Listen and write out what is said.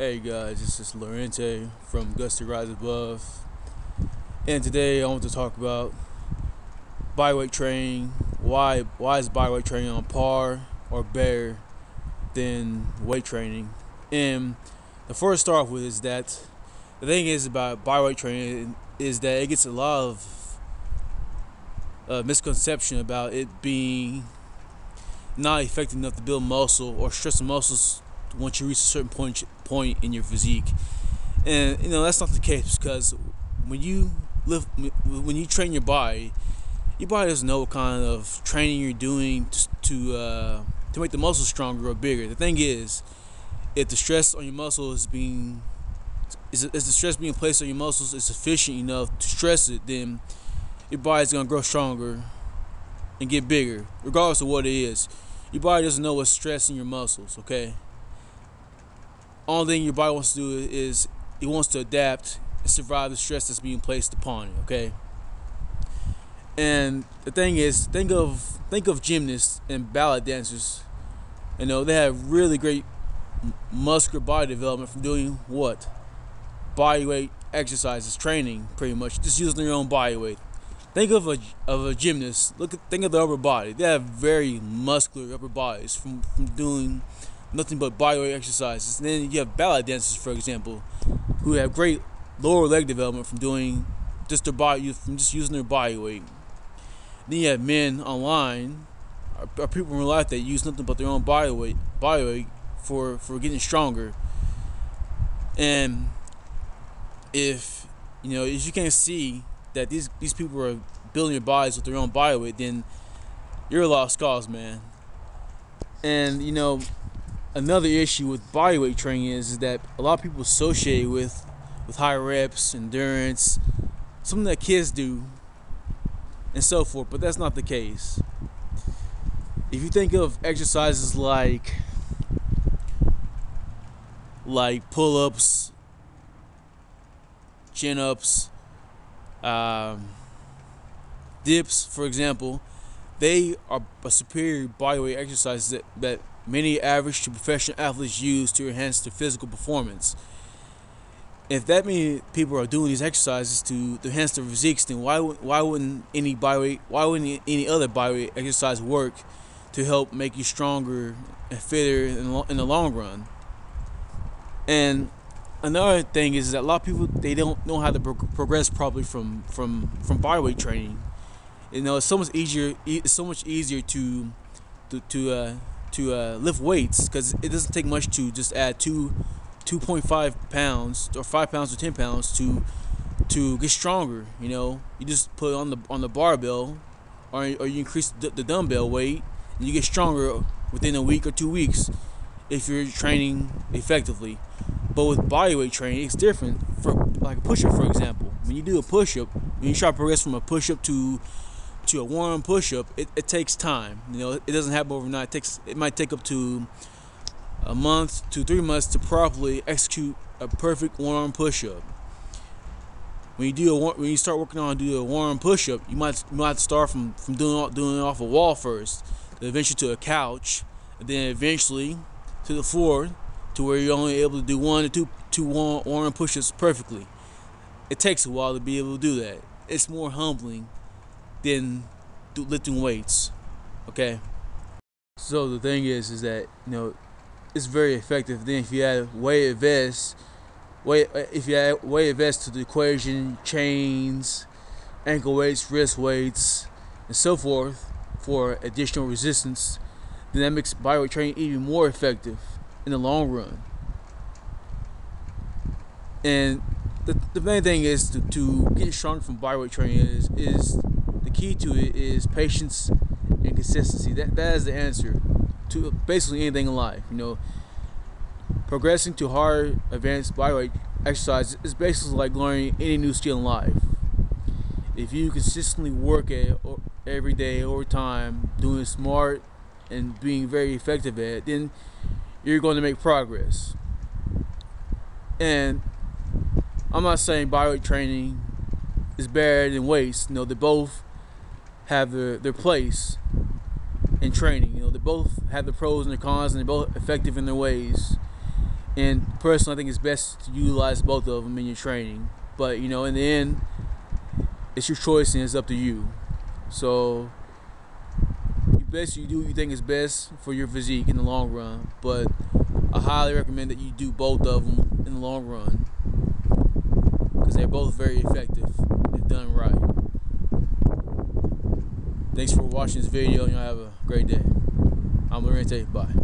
Hey guys, this is Larentay from Guts to Rise Above, and today I want to talk about bodyweight training. Why why is bodyweight training on par or better than weight training? And the first start off with is that the thing is about bodyweight training is that it gets a lot of uh, misconception about it being not effective enough to build muscle or stress the muscles once you reach a certain point point in your physique. And you know that's not the case because when you live when you train your body, your body doesn't know what kind of training you're doing to uh, to make the muscles stronger or bigger. The thing is, if the stress on your muscles is being is, is the stress being placed on your muscles is sufficient enough to stress it, then your body's gonna grow stronger and get bigger, regardless of what it is. Your body doesn't know what's stressing your muscles, okay? Only thing your body wants to do is it wants to adapt and survive the stress that's being placed upon it. Okay. And the thing is, think of think of gymnasts and ballet dancers. You know they have really great muscular body development from doing what body weight exercises, training, pretty much just using their own body weight. Think of a of a gymnast. Look at think of the upper body. They have very muscular upper bodies from from doing nothing but bodyweight exercises. And then you have ballet dancers, for example, who have great lower leg development from doing just their body from just using their body weight. Then you have men online, or, people in real life that use nothing but their own body weight, body weight for for getting stronger. And if you know, if you can't see that these these people are building their bodies with their own body weight, then you're a lost cause, man. And you know, another issue with bodyweight training is, is that a lot of people associate with with high reps, endurance, something that kids do, and so forth. But that's not the case. If you think of exercises like like pull-ups, chin-ups, um, dips, for example, they are a superior bodyweight exercise that, that many average to professional athletes use to enhance their physical performance. If that many people are doing these exercises to, to enhance their physiques, then why why wouldn't any bodyweight why wouldn't any other bodyweight exercise work to help make you stronger and fitter in, in the long run? And another thing is that a lot of people they don't know how to pro- progress properly from from from bodyweight training. You know, it's so much easier. It's so much easier to to to uh, to uh, lift weights because it doesn't take much to just add two 2.5 pounds or 5 pounds or 10 pounds to to get stronger you know? You just put on the on the barbell or, or you increase the, the dumbbell weight and you get stronger within a week or two weeks if you're training effectively. But with bodyweight training it's different. For like a push-up for example when you do a push-up when you try to progress from a push-up to to a one-arm push-up, it, it takes time. You know, it doesn't happen overnight. It takes it might take up to a month to three months to properly execute a perfect one-arm push-up. When you do a when you start working on do a one-arm push-up, you might you might start from from doing doing it off a wall first, then eventually to a couch, and then eventually to the floor, to where you're only able to do one or two two one-arm push-ups perfectly. It takes a while to be able to do that. It's more humbling than do lifting weights. Okay. So the thing is, is that you know, it's very effective. Then if you add weight vest, weight if you add weight vest to the equation, chains, ankle weights, wrist weights, and so forth for additional resistance, then that makes bodyweight training even more effective in the long run. And the, the main thing is to, to get strong from bodyweight training is is the key to it is patience and consistency. That that is the answer to basically anything in life. You know, progressing to hard, advanced bodyweight exercise is basically like learning any new skill in life. If you consistently work at it every day over time, doing smart and being very effective at it, then you're going to make progress. And I'm not saying bodyweight training is better than weights. You know, they both have their, their place in training. You know, they both have the pros and the cons, and they're both effective in their ways. And personally, I think it's best to utilize both of them in your training. But you know, in the end, it's your choice and it's up to you. So you best you do what you think is best for your physique in the long run. But I highly recommend that you do both of them in the long run because they're both very effective if done right. Thanks for watching this video y'all have a great day. I'm Larentay. Bye.